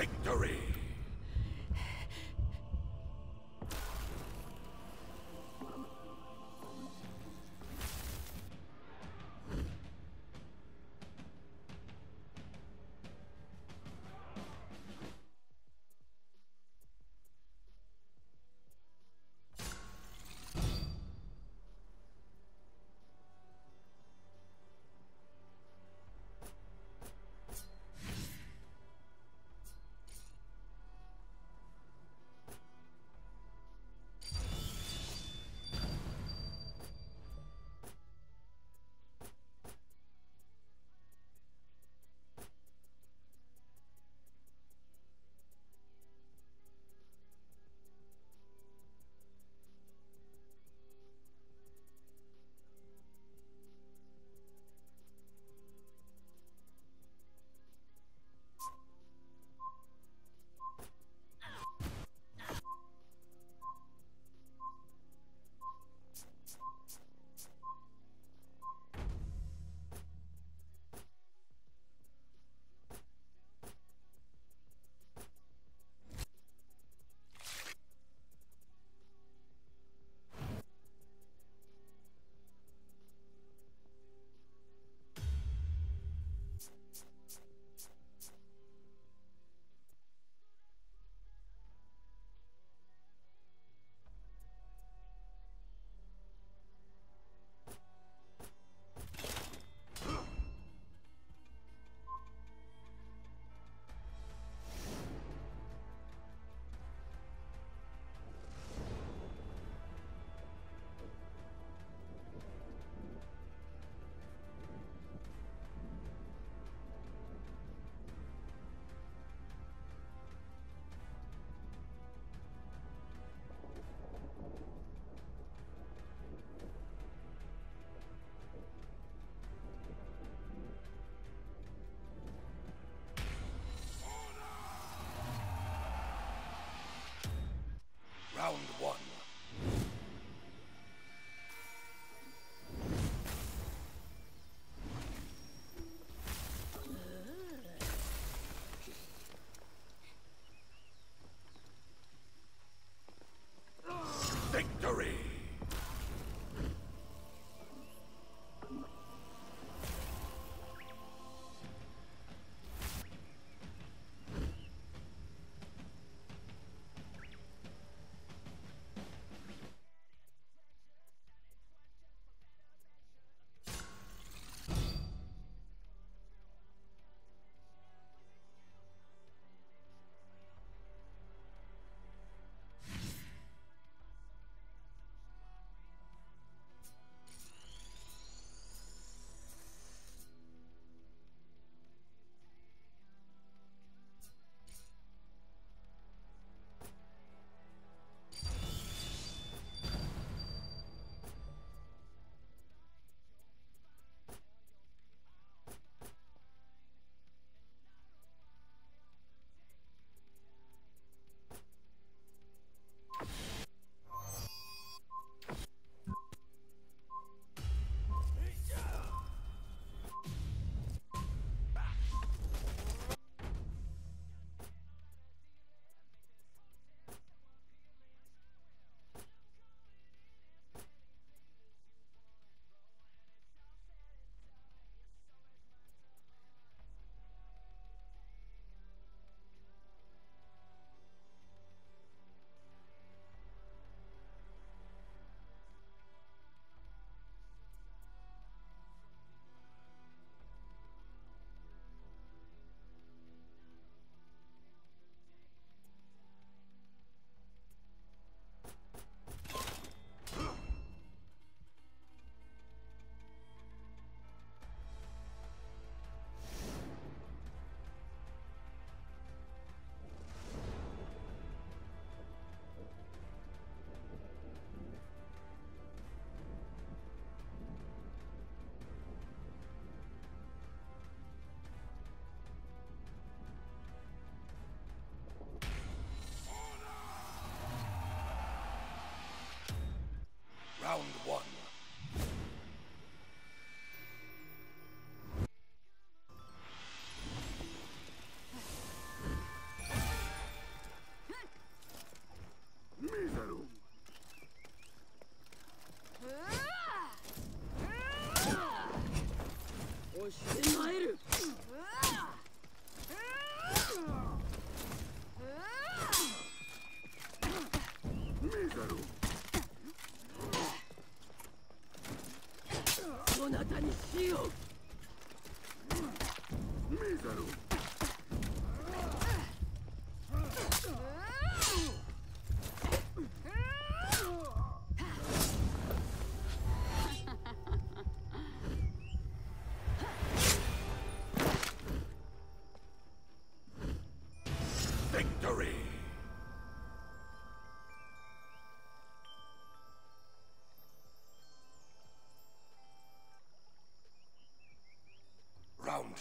Victory!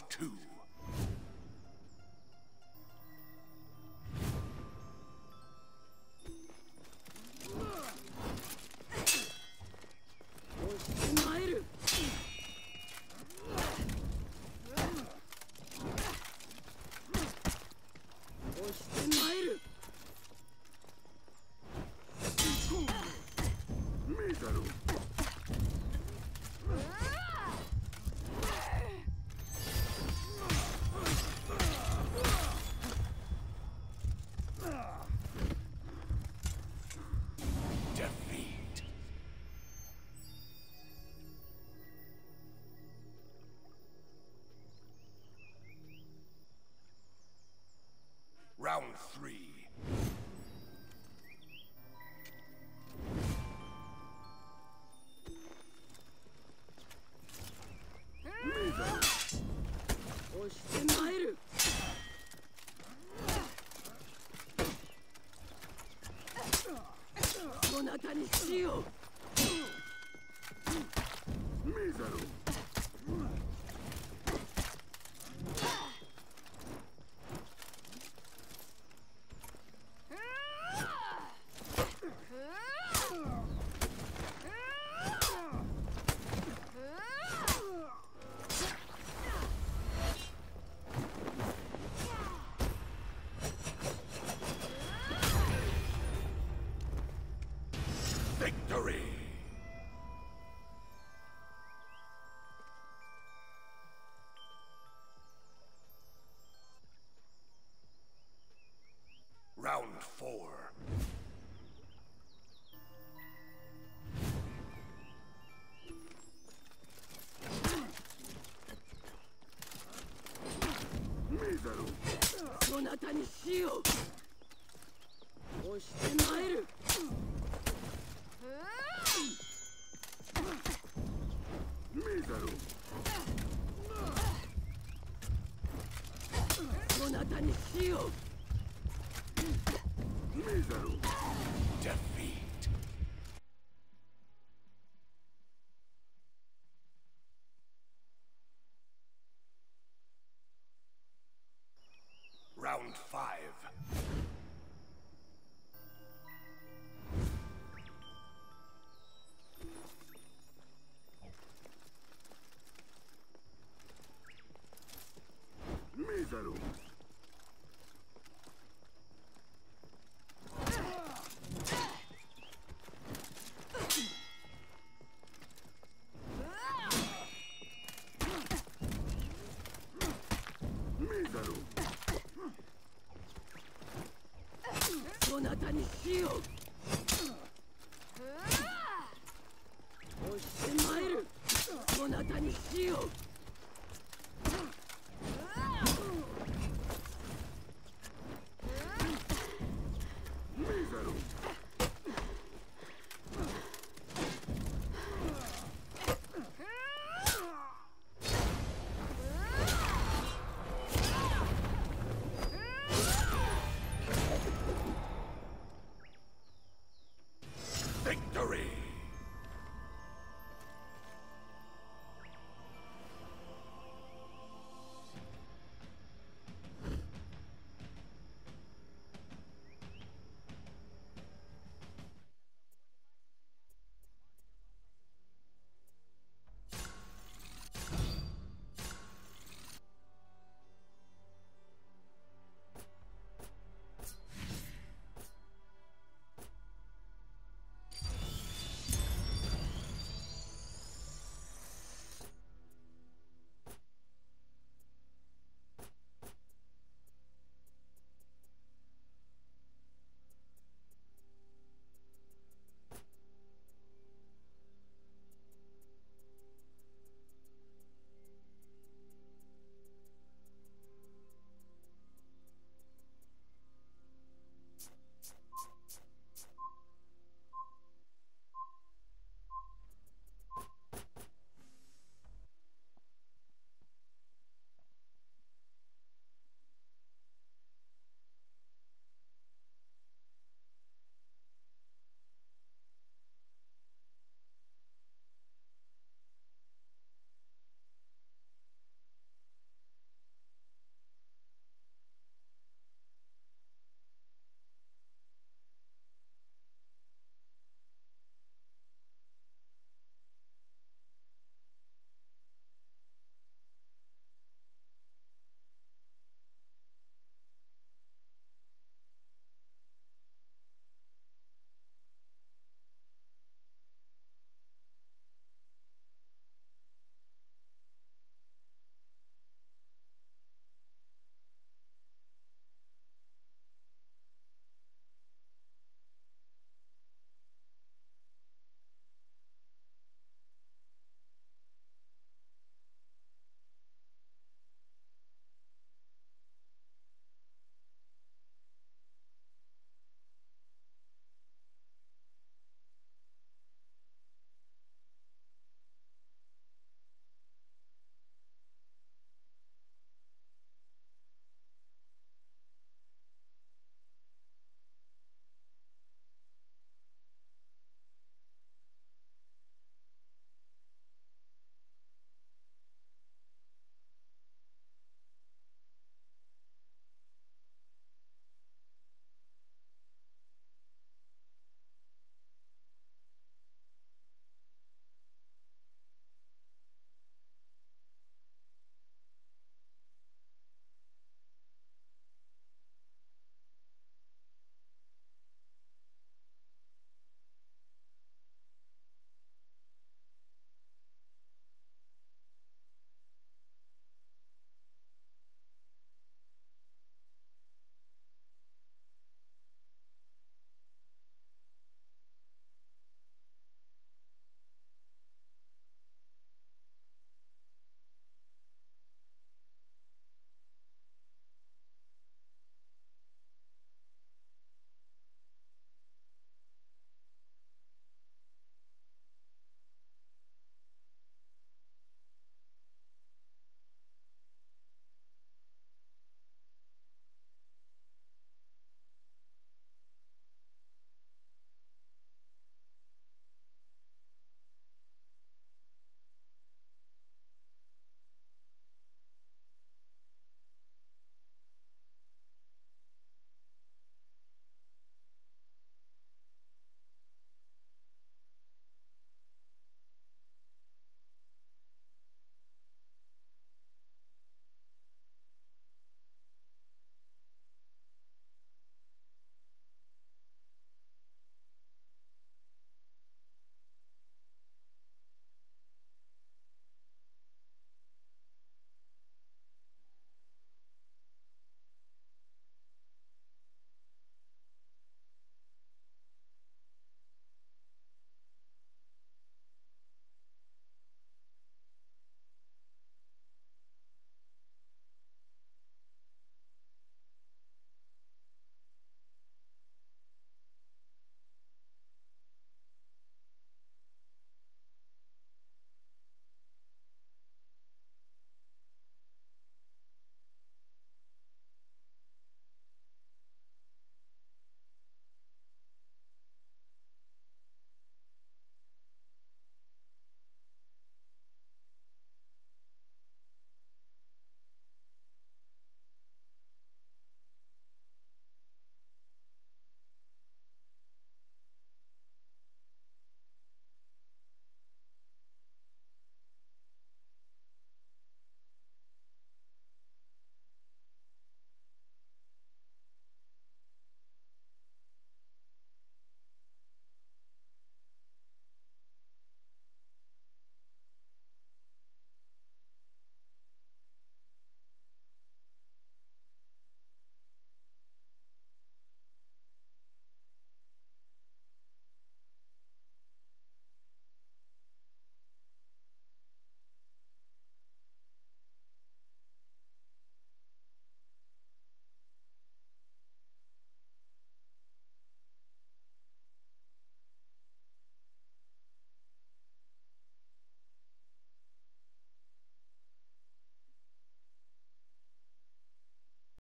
too. Three. たにしよう押して参る。見ざろそなたにしよう。見ざろうそなたにしよう押して参るそなたにしよう